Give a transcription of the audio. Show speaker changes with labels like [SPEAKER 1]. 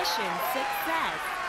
[SPEAKER 1] Mission success.